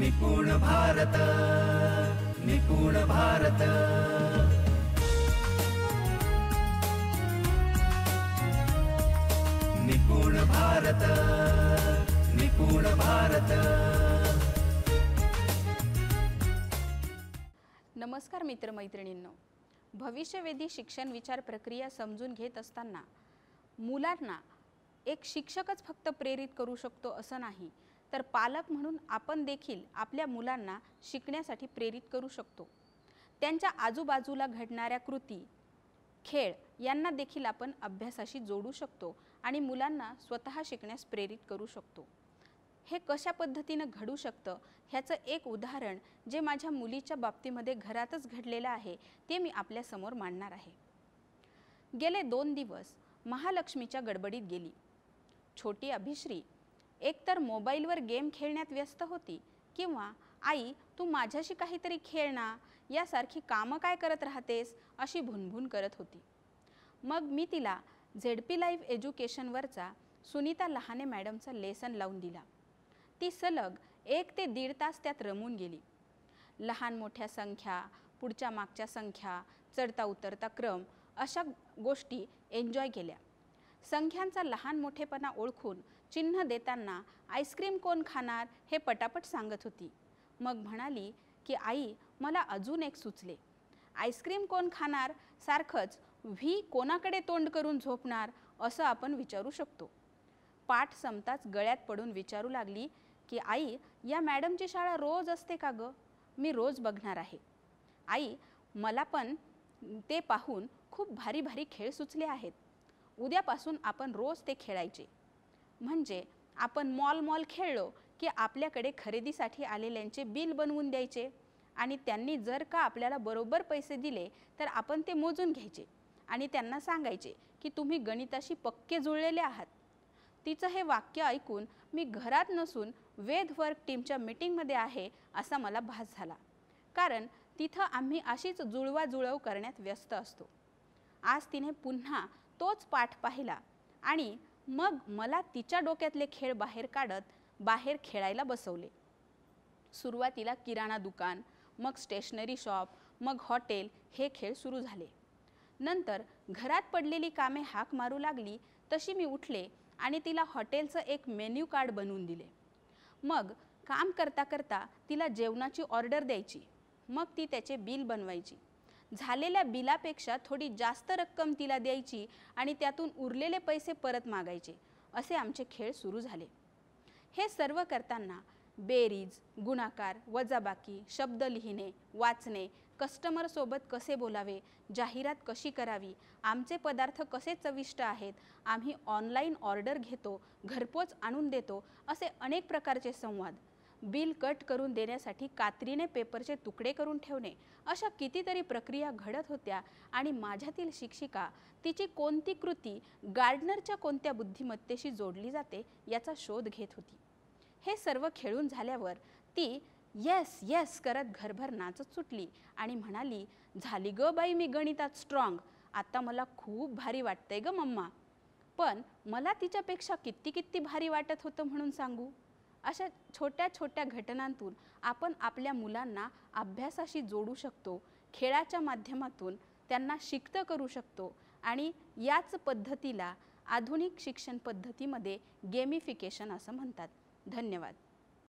निपुण भारत निपुण भारत. निपुण भारत निपुण भारत. नमस्कार मित्रमैत्रिणींनो. भविष्यवेधी शिक्षण विचार प्रक्रिया समजून घेत असताना मुलांना एक शिक्षकच फक्त प्रेरित करू शकतो असं नाही तर पालक म्हणून आपण देखील आपल्या मुलांना शिकण्यासाठी प्रेरित करू शकतो. त्यांच्या आजूबाजूला घडणाऱ्या कृती खेळ यांना देखील आपण अभ्यासाशी जोडू शकतो आणि मुलांना स्वतः शिकण्यास प्रेरित करू शकतो. हे कशा पद्धतीनं घडू शकतं ह्याचं एक उदाहरण जे माझ्या मुलीच्या बाबतीमध्ये घरातच घडलेलं आहे ते मी आपल्यासमोर मांडणार आहे. गेले दोन दिवस महालक्ष्मीच्या गडबडीत गेली. छोटी अभिश्री एकतर मोबाईलवर गेम खेळण्यात व्यस्त होती किंवा आई तू माझ्याशी काहीतरी खेळ ना यासारखी कामं काय करत राहतेस? अशी भुनभुन करत होती. मग मी तिला झेड पी लाईव्ह एज्युकेशनवरचा सुनीता लहाने मॅडमचा लेसन लावून दिला. ती सलग एक ते दीड तास त्यात रमून गेली. लहान मोठ्या संख्या पुढच्या मागच्या संख्या चढता उतरता क्रम अशा गोष्टी एन्जॉय केल्या. संख्यांचा लहान मोठेपणा ओळखून चिन्ह देताना आईस्क्रीम कोण खाणार हे पटापट सांगत होती. मग म्हणाली की आई मला अजून एक सुचले. आईस्क्रीम कोण खाणार? सारखंच व्ही कोणाकडे तोंड करून झोपणार? असं आपण विचारू शकतो. पाठ संपताच गळ्यात पडून विचारू लागली की आई या मॅडमची शाळा रोज असते का गं? मी रोज बघणार आहे. आई मला पण ते पाहून खूप भारी भारी खेळ सुचले आहेत. उद्यापासून आपण रोज ते खेळायचे. म्हणजे आपण मॉल मॉल खेळलो की आपल्याकडे खरेदीसाठी आलेल्यांचे बिल बनवून द्यायचे. आणि त्यांनी जर का आपल्याला बरोबर पैसे दिले तर आपण ते मोजून घ्यायचे. आणि त्यांना सांगायचे की तुम्ही गणिताशी पक्के जुळलेले आहात. तिचं हे वाक्य ऐकून मी घरात नसून वेद वर्क टीमच्या मीटिंगमध्ये आहे असा मला भास झाला. कारण तिथं आम्ही अशीच जुळवाजुळव करण्यात व्यस्त असतो. आज तिने पुन्हा तोच पाठ पाहिला. आणि मग मला तिच्या डोक्यातले खेळ बाहेर काढत बाहेर खेळायला बसवले. सुरुवातीला किराणा दुकान मग स्टेशनरी शॉप मग हॉटेल हे खेळ सुरू झाले. नंतर घरात पडलेली कामे हाक मारू लागली तशी मी उठले आणि तिला हॉटेलचं एक मेन्यू कार्ड बनवून दिले. मग काम करता करता तिला जेवणाची ऑर्डर द्यायची मग ती त्याचे बिल बनवायची. झालेल्या बिलापेक्षा थोडी जास्त रक्कम तिला द्यायची आणि त्यातून उरलेले पैसे परत मागायचे असे आमचे खेळ सुरू झाले. हे सर्व करताना बेरीज गुणाकार वजाबाकी शब्द लिहिणे वाचणे कस्टमरसोबत कसे बोलावे जाहिरात कशी करावी आमचे पदार्थ कसे चविष्ट आहेत आम्ही ऑनलाईन ऑर्डर घेतो घरपोच आणून देतो असे अनेक प्रकारचे संवाद बिल कट करून देण्यासाठी कात्रीने पेपरचे तुकडे करून ठेवणे. अशा कितीतरी प्रक्रिया घडत होत्या आणि माझ्यातील शिक्षिका तिची कोणती कृती गार्डनरच्या कोणत्या बुद्धिमत्तेशी जोडली जाते याचा शोध घेत होती. हे सर्व खेळून झाल्यावर ती येस येस करत घरभर नाचत सुटली आणि म्हणाली झाली ग बाई मी गणितात स्ट्रॉंग आता मला खूप भारी वाटतंय ग मम्मा. पण मला तिच्यापेक्षा किती किती भारी वाटत होतं म्हणून सांगू? अशा छोट्या छोट्या घटनांतून आपण आपल्या मुलांना अभ्यासाशी जोडू शकतो खेळाच्या माध्यमातून त्यांना शिक्त करू शकतो आणि याच पद्धतीला आधुनिक शिक्षण पद्धतीमध्ये गेमिफिकेशन असं म्हणतात. धन्यवाद.